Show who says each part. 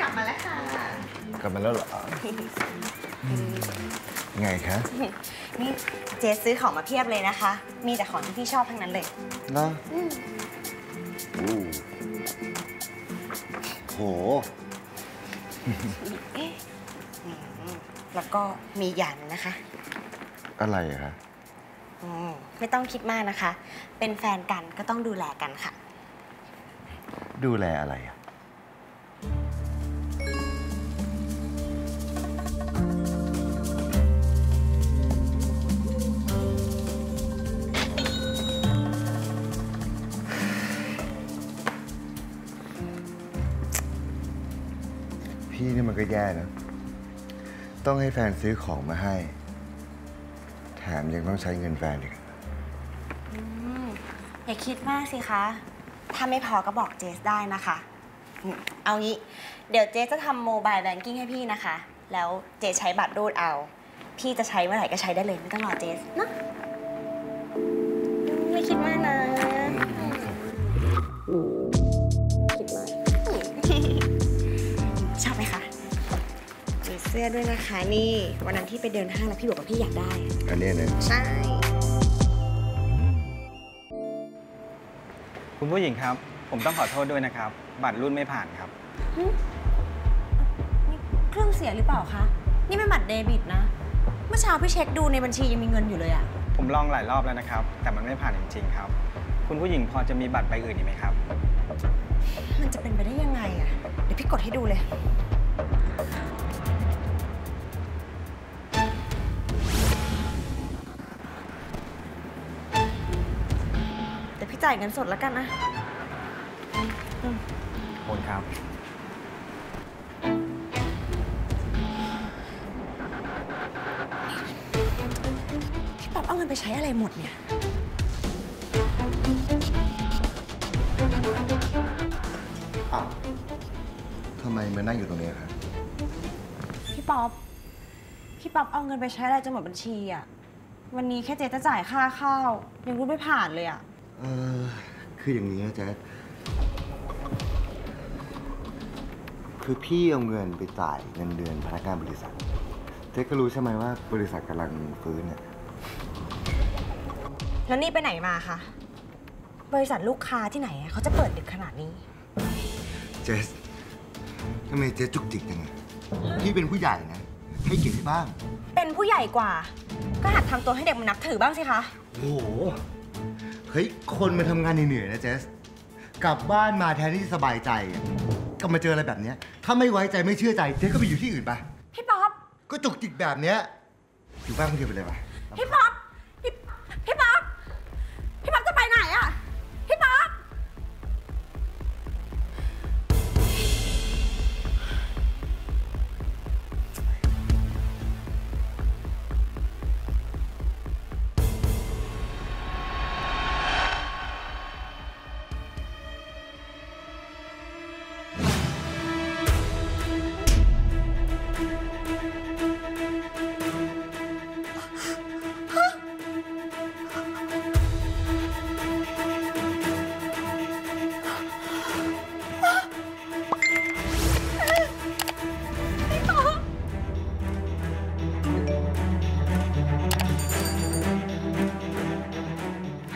Speaker 1: กลับมาแล้วค่ะ
Speaker 2: กลับมาแล้วเหรอ ไงคะ
Speaker 1: นี่เจสซื้อของมาเพียบเลยนะคะ มีแต่ของที่พี่ชอบทั้งนั้นเลย
Speaker 2: เนาะอู้โห
Speaker 1: แล้วก็มีอย่างหนึงนะคะ
Speaker 2: อะไรอะคะ
Speaker 1: อืม ไม่ต้องคิดมากนะคะ เป็นแฟนกันก็ต้องดูแลกันค่ะ
Speaker 2: ดูแลอะไรอะพี่นี่มันก็แย่นะ ต้องให้แฟนซื้อของมาให้แถมยังต้องใช้เงินแฟนอีก
Speaker 1: อย่าคิดมากสิคะ ถ้าไม่พอก็บอกเจสได้นะคะ เอางี้ เดี๋ยวเจสจะทำโมบายแบงกิ้งให้พี่นะคะ แล้วเจสใช้บัตรรูดเอา พี่จะใช้เมื่อไหร่ก็ใช้ได้เลย ไม่ต้องรอเจสเนาะไม่คิดมากนะ มีเสื้อด้วยนะคะนี่ วันนั้นที่ไปเดินห้างแล้วพี่บอกว่าพี่อยากได้
Speaker 2: อันเนี้ยนะ
Speaker 1: ใช่
Speaker 3: คุณผู้หญิงครับ ผมต้องขอโทษด้วยนะครับ บัตรรุ่นไม่ผ่านครับ
Speaker 1: นี่เครื่องเสียหรือเปล่าคะ นี่ไม่บัตรเดบิตนะ เมื่อเช้าพี่เช็คดูในบัญชียังมีเงินอยู่เลยอะ
Speaker 3: ผมลองหลายรอบแล้วนะครับ แต่มันไม่ผ่านจริงๆครับ คุณผู้หญิงพอจะมีบัตรใบอื่นอีกไหมครับ
Speaker 1: มันจะเป็นไปได้ยังไงอะเดี๋ยวพี่กดให้ดูเลย พี่จ่ายเงินสดแล้วกันนะ
Speaker 3: โอนครับ
Speaker 1: พี่ป๊อปเอาเงินไปใช้อะไรหมดเนี่ย
Speaker 2: อ้าวทำไมมานั่งอยู่ตรงนี้ครับ
Speaker 1: พี่ป๊อป พี่ป๊อปเอาเงินไปใช้อะไรจนหมดบัญชีอะวันนี้แค่เจ๊จะจ่ายค่าข้าว ยังรูดไม่ผ่านเลยอะ
Speaker 2: เออคืออย่างนี้นะแจ๊คคือพี่เอาเงินไปจ่ายเงินเดือนพนักงานบริษัท เจ๊ก็รู้ใช่ไหมว่าบริษัทกำลังฟื้นเนี่ย
Speaker 1: แล้วนี่ไปไหนมาคะ บริษัทลูกค้าที่ไหนอะเขาจะเปิดดึกขนาดนี้
Speaker 2: เจสทำไมเจ๊จุกจิกจังอะพี่เป็นผู้ใหญ่นะ ให้เกียรติพี่บ้าง
Speaker 1: เป็นผู้ใหญ่กว่า ก็หัดทำตัวให้เด็กมันนับถือบ้างสิคะ
Speaker 2: โอ้โหเฮ้ย คนมาทำงานเหนื่อยๆนะเจส กลับบ้านมาแทนที่จะสบายใจอะก็มาเจออะไรแบบเนี้ยถ้าไม่ไว้ใจไม่เชื่อใจเจ๊ก็ไปอยู่ที่อื่นไป
Speaker 1: พี่ป๊อป
Speaker 2: ก็จุกจิกแบบเนี้ยอยู่บ้านคนเดียวไปเลยไป
Speaker 1: พี่ป๊อ